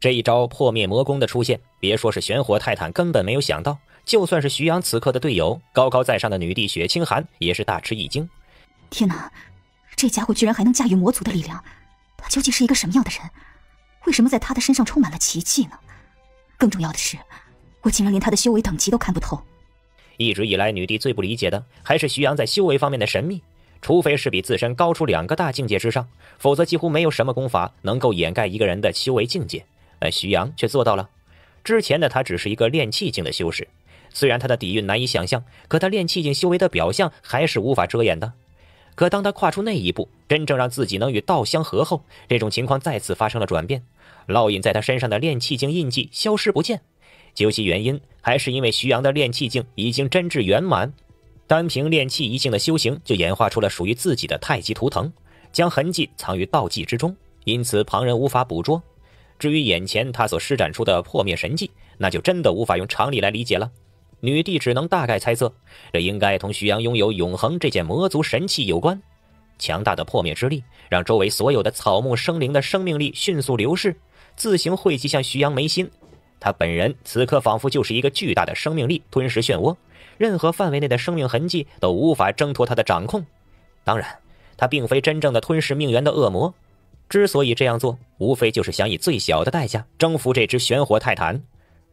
这一招破灭魔功的出现，别说是玄火泰坦根本没有想到，就算是徐阳此刻的队友高高在上的女帝雪清寒也是大吃一惊。天哪，这家伙居然还能驾驭魔族的力量，他究竟是一个什么样的人？为什么在他的身上充满了奇迹呢？更重要的是，我竟然连他的修为等级都看不透。一直以来，女帝最不理解的还是徐阳在修为方面的神秘。除非是比自身高出两个大境界之上，否则几乎没有什么功法能够掩盖一个人的修为境界。而徐阳却做到了。之前的他只是一个炼气境的修士，虽然他的底蕴难以想象，可他炼气境修为的表象还是无法遮掩的。可当他跨出那一步，真正让自己能与道相合后，这种情况再次发生了转变。烙印在他身上的炼气境印记消失不见，究其原因，还是因为徐阳的炼气境已经真至圆满，单凭炼气一境的修行就演化出了属于自己的太极图腾，将痕迹藏于道迹之中，因此旁人无法捕捉。至于眼前他所施展出的破灭神技，那就真的无法用常理来理解了。女帝只能大概猜测，这应该同徐阳拥有永恒这件魔族神器有关。强大的破灭之力，让周围所有的草木生灵的生命力迅速流逝。自行汇集向徐阳眉心，他本人此刻仿佛就是一个巨大的生命力吞噬漩涡，任何范围内的生命痕迹都无法挣脱他的掌控。当然，他并非真正的吞噬命源的恶魔，之所以这样做，无非就是想以最小的代价征服这只玄火泰坦。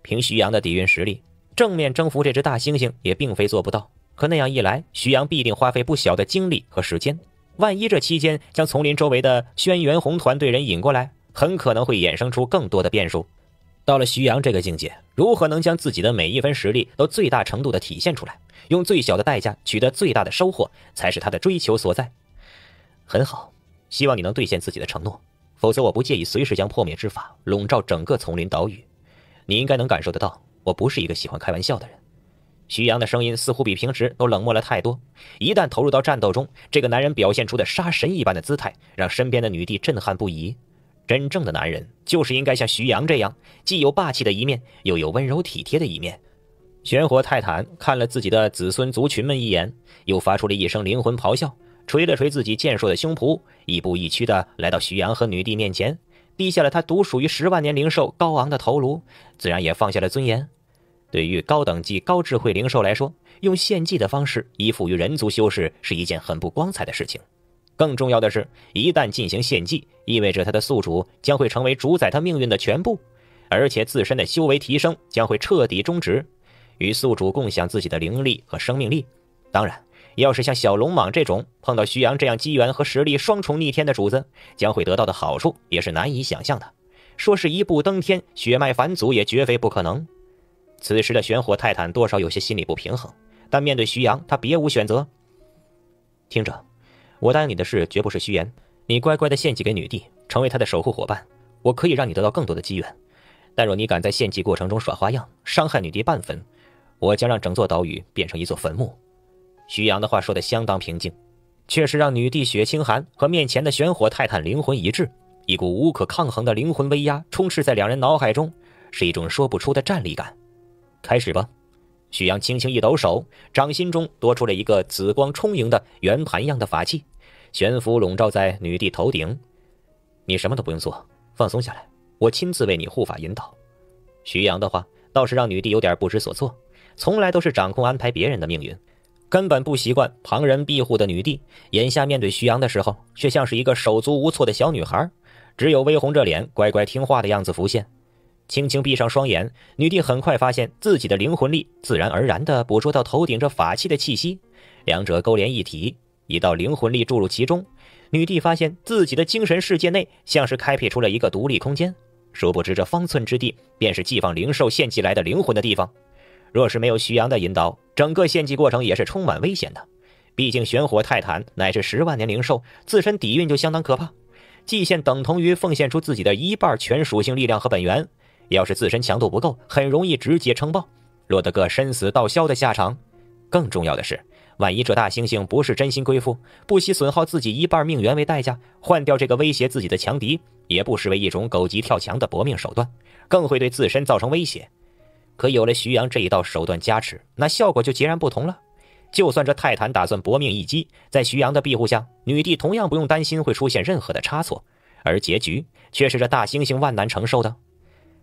凭徐阳的底蕴实力，正面征服这只大猩猩也并非做不到。可那样一来，徐阳必定花费不小的精力和时间。万一这期间将丛林周围的轩辕红团队人引过来，很可能会衍生出更多的变数。到了徐阳这个境界，如何能将自己的每一分实力都最大程度的体现出来，用最小的代价取得最大的收获，才是他的追求所在。很好，希望你能兑现自己的承诺，否则我不介意随时将破灭之法笼罩整个丛林岛屿。你应该能感受得到，我不是一个喜欢开玩笑的人。徐阳的声音似乎比平时都冷漠了太多。一旦投入到战斗中，这个男人表现出的杀神一般的姿态，让身边的女帝震撼不已。真正的男人就是应该像徐阳这样，既有霸气的一面，又有温柔体贴的一面。玄火泰坦看了自己的子孙族群们一眼，又发出了一声灵魂咆哮，捶了捶自己健硕的胸脯，亦步亦趋地来到徐阳和女帝面前，低下了他独属于十万年灵兽高昂的头颅，自然也放下了尊严。对于高等级、高智慧灵兽来说，用献祭的方式依附于人族修士是一件很不光彩的事情。更重要的是，一旦进行献祭，意味着他的宿主将会成为主宰他命运的全部，而且自身的修为提升将会彻底终止，与宿主共享自己的灵力和生命力。当然，要是像小龙蟒这种碰到徐阳这样机缘和实力双重逆天的主子，将会得到的好处也是难以想象的。说是一步登天、血脉返祖，也绝非不可能。此时的玄火泰坦多少有些心理不平衡，但面对徐阳，他别无选择。听着。我答应你的事绝不是虚言，你乖乖的献祭给女帝，成为她的守护伙伴，我可以让你得到更多的机缘。但若你敢在献祭过程中耍花样，伤害女帝半分，我将让整座岛屿变成一座坟墓。徐阳的话说的相当平静，却是让女帝雪清寒和面前的玄火泰坦灵魂一致，一股无可抗衡的灵魂威压充斥在两人脑海中，是一种说不出的战力感。开始吧。徐阳轻轻一抖手，掌心中多出了一个紫光充盈的圆盘样的法器，悬浮笼罩在女帝头顶。你什么都不用做，放松下来，我亲自为你护法引导。徐阳的话倒是让女帝有点不知所措，从来都是掌控安排别人的命运，根本不习惯旁人庇护的女帝，眼下面对徐阳的时候，却像是一个手足无措的小女孩，只有微红着脸，乖乖听话的样子浮现。轻轻闭上双眼，女帝很快发现自己的灵魂力自然而然地捕捉到头顶这法器的气息，两者勾连一体，一道灵魂力注入其中。女帝发现自己的精神世界内像是开辟出了一个独立空间，殊不知这方寸之地便是寄放灵兽献祭来的灵魂的地方。若是没有徐阳的引导，整个献祭过程也是充满危险的。毕竟玄火泰坦乃是十万年灵兽，自身底蕴就相当可怕，祭献等同于奉献出自己的一半全属性力量和本源。要是自身强度不够，很容易直接撑爆，落得个身死道消的下场。更重要的是，万一这大猩猩不是真心归附，不惜损耗自己一半命源为代价换掉这个威胁自己的强敌，也不失为一种狗急跳墙的搏命手段，更会对自身造成威胁。可有了徐阳这一道手段加持，那效果就截然不同了。就算这泰坦打算搏命一击，在徐阳的庇护下，女帝同样不用担心会出现任何的差错，而结局却是这大猩猩万难承受的。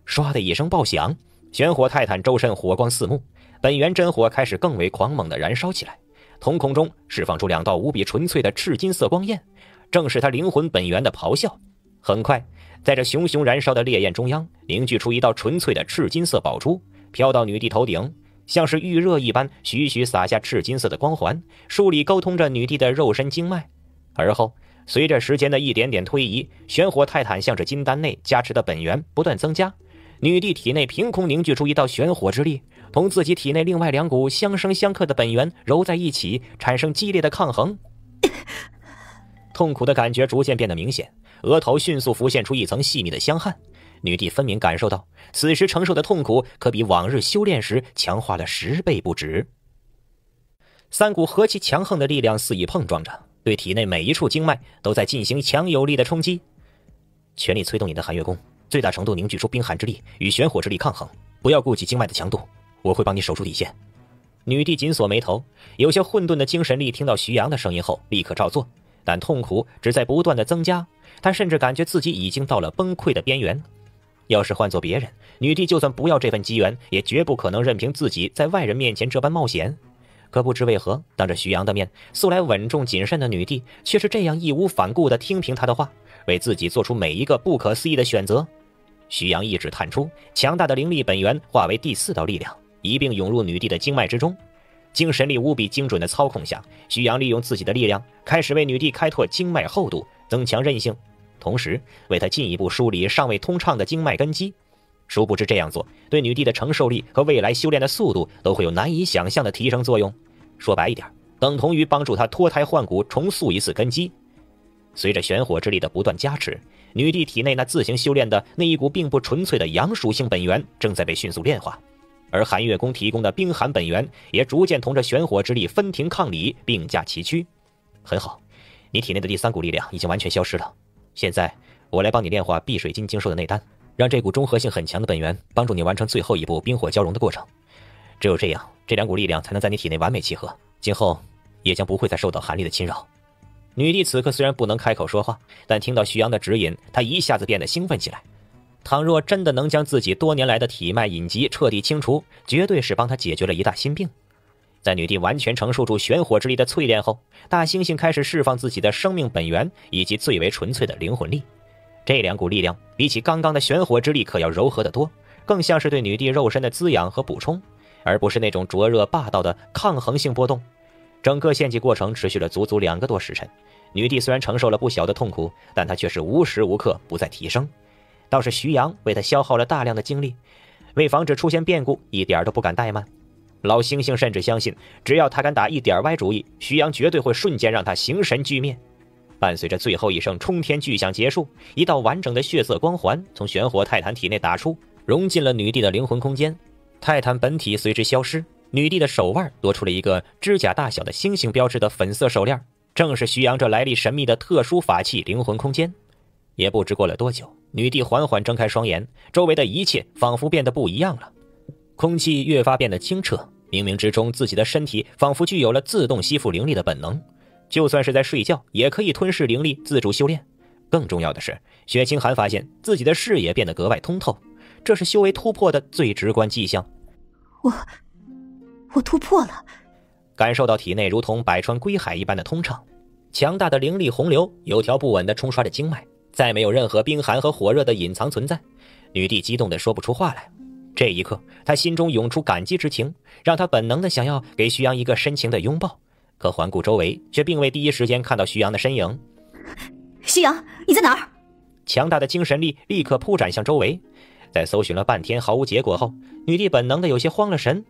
唰的一声爆响，玄火泰坦周身火光四目，本源真火开始更为狂猛的燃烧起来，瞳孔中释放出两道无比纯粹的赤金色光焰，正是他灵魂本源的咆哮。很快，在这熊熊燃烧的烈焰中央，凝聚出一道纯粹的赤金色宝珠，飘到女帝头顶，像是预热一般，徐徐洒下赤金色的光环，梳理沟通着女帝的肉身经脉。而后，随着时间的一点点推移，玄火泰坦向着金丹内加持的本源不断增加，女帝体内凭空凝聚出一道玄火之力，同自己体内另外两股相生相克的本源揉在一起，产生激烈的抗衡。痛苦的感觉逐渐变得明显。额头迅速浮现出一层细密的香汗，女帝分明感受到此时承受的痛苦可比往日修炼时强化了十倍不止。三股何其强横的力量肆意碰撞着，对体内每一处经脉都在进行强有力的冲击。全力催动你的寒月宫，最大程度凝聚出冰寒之力与玄火之力抗衡。不要顾及经脉的强度，我会帮你守住底线。女帝紧锁眉头，有些混沌的精神力听到徐阳的声音后立刻照做，但痛苦只在不断的增加。她甚至感觉自己已经到了崩溃的边缘。要是换做别人，女帝就算不要这份机缘，也绝不可能任凭自己在外人面前这般冒险。可不知为何，当着徐阳的面，素来稳重谨慎的女帝却是这样义无反顾地听凭他的话，为自己做出每一个不可思议的选择。徐阳一指探出，强大的灵力本源化为第四道力量，一并涌入女帝的经脉之中。精神力无比精准的操控下，徐阳利用自己的力量，开始为女帝开拓经脉厚度。增强韧性，同时为他进一步梳理尚未通畅的经脉根基。殊不知这样做对女帝的承受力和未来修炼的速度都会有难以想象的提升作用。说白一点，等同于帮助她脱胎换骨，重塑一次根基。随着玄火之力的不断加持，女帝体内那自行修炼的那一股并不纯粹的阳属性本源正在被迅速炼化，而寒月宫提供的冰寒本源也逐渐同这玄火之力分庭抗礼，并驾齐驱。很好。你体内的第三股力量已经完全消失了，现在我来帮你炼化碧水晶经兽的内丹，让这股中和性很强的本源帮助你完成最后一步冰火交融的过程。只有这样，这两股力量才能在你体内完美契合，今后也将不会再受到寒力的侵扰。女帝此刻虽然不能开口说话，但听到徐阳的指引，她一下子变得兴奋起来。倘若真的能将自己多年来的体脉隐疾彻底清除，绝对是帮她解决了一大心病。在女帝完全承受住玄火之力的淬炼后，大猩猩开始释放自己的生命本源以及最为纯粹的灵魂力。这两股力量比起刚刚的玄火之力可要柔和得多，更像是对女帝肉身的滋养和补充，而不是那种灼热霸道的抗衡性波动。整个献祭过程持续了足足两个多时辰。女帝虽然承受了不小的痛苦，但她却是无时无刻不在提升。倒是徐阳为她消耗了大量的精力，为防止出现变故，一点都不敢怠慢。老猩猩甚至相信，只要他敢打一点歪主意，徐阳绝对会瞬间让他形神俱灭。伴随着最后一声冲天巨响结束，一道完整的血色光环从玄火泰坦体内打出，融进了女帝的灵魂空间。泰坦本体随之消失，女帝的手腕多出了一个指甲大小的星星标志的粉色手链，正是徐阳这来历神秘的特殊法器灵魂空间。也不知过了多久，女帝缓缓睁开双眼，周围的一切仿佛变得不一样了，空气越发变得清澈。冥冥之中，自己的身体仿佛具有了自动吸附灵力的本能，就算是在睡觉，也可以吞噬灵力，自主修炼。更重要的是，雪清寒发现自己的视野变得格外通透，这是修为突破的最直观迹象。我，我突破了，感受到体内如同百川归海一般的通畅，强大的灵力洪流有条不紊地冲刷着经脉，再没有任何冰寒和火热的隐藏存在。女帝激动的说不出话来。这一刻，他心中涌出感激之情，让他本能的想要给徐阳一个深情的拥抱。可环顾周围，却并未第一时间看到徐阳的身影。徐阳，你在哪儿？强大的精神力立刻铺展向周围，在搜寻了半天毫无结果后，女帝本能的有些慌了神。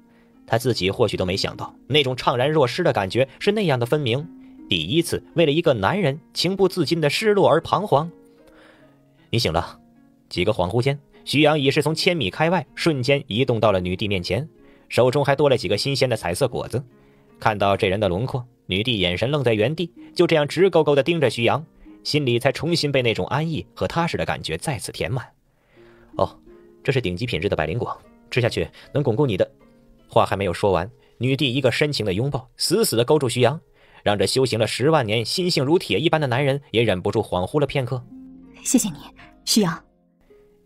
她自己或许都没想到，那种怅然若失的感觉是那样的分明。第一次为了一个男人情不自禁的失落而彷徨。你醒了。几个恍惚间。徐阳已是从千米开外瞬间移动到了女帝面前，手中还多了几个新鲜的彩色果子。看到这人的轮廓，女帝眼神愣在原地，就这样直勾勾地盯着徐阳，心里才重新被那种安逸和踏实的感觉再次填满。哦，这是顶级品质的百灵果，吃下去能巩固你的。话还没有说完，女帝一个深情的拥抱，死死地勾住徐阳，让这修行了十万年、心性如铁一般的男人也忍不住恍惚了片刻。谢谢你，徐阳。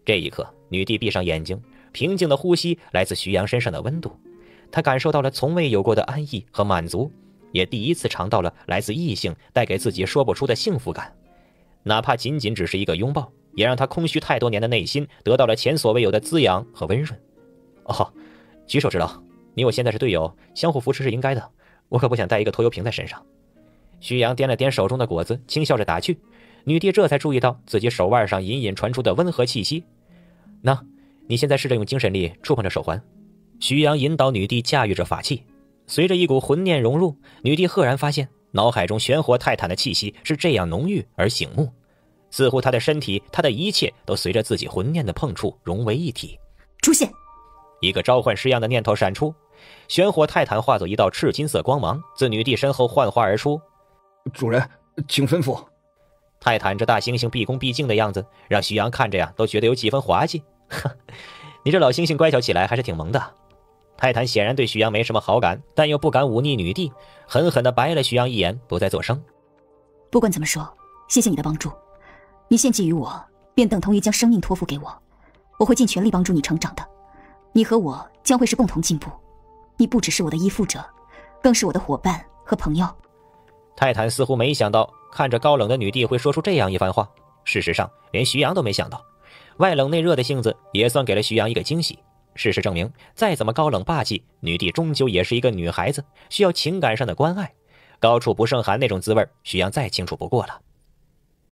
这一刻，女帝闭上眼睛，平静的呼吸来自徐阳身上的温度，她感受到了从未有过的安逸和满足，也第一次尝到了来自异性带给自己说不出的幸福感，哪怕仅仅只是一个拥抱，也让她空虚太多年的内心得到了前所未有的滋养和温润。哦，举手之劳，你我现在是队友，相互扶持是应该的，我可不想带一个拖油瓶在身上。徐阳掂了掂手中的果子，轻笑着打趣。女帝这才注意到自己手腕上隐隐传出的温和气息。那，你现在试着用精神力触碰着手环。徐阳引导女帝驾驭着法器，随着一股魂念融入，女帝赫然发现脑海中玄火泰坦的气息是这样浓郁而醒目，似乎她的身体、她的一切都随着自己魂念的碰触融为一体。出现，一个召唤师样的念头闪出，玄火泰坦化作一道赤金色光芒，自女帝身后幻化而出。主人，请吩咐。泰坦这大猩猩毕恭毕敬的样子，让徐阳看着呀都觉得有几分滑稽。呵，你这老猩猩乖巧起来还是挺萌的。泰坦显然对徐阳没什么好感，但又不敢忤逆女帝，狠狠地白了徐阳一眼，不再作声。不管怎么说，谢谢你的帮助。你献祭于我，便等同于将生命托付给我。我会尽全力帮助你成长的。你和我将会是共同进步。你不只是我的依附者，更是我的伙伴和朋友。泰坦似乎没想到。看着高冷的女帝会说出这样一番话，事实上连徐阳都没想到，外冷内热的性子也算给了徐阳一个惊喜。事实证明，再怎么高冷霸气，女帝终究也是一个女孩子，需要情感上的关爱。高处不胜寒那种滋味，徐阳再清楚不过了。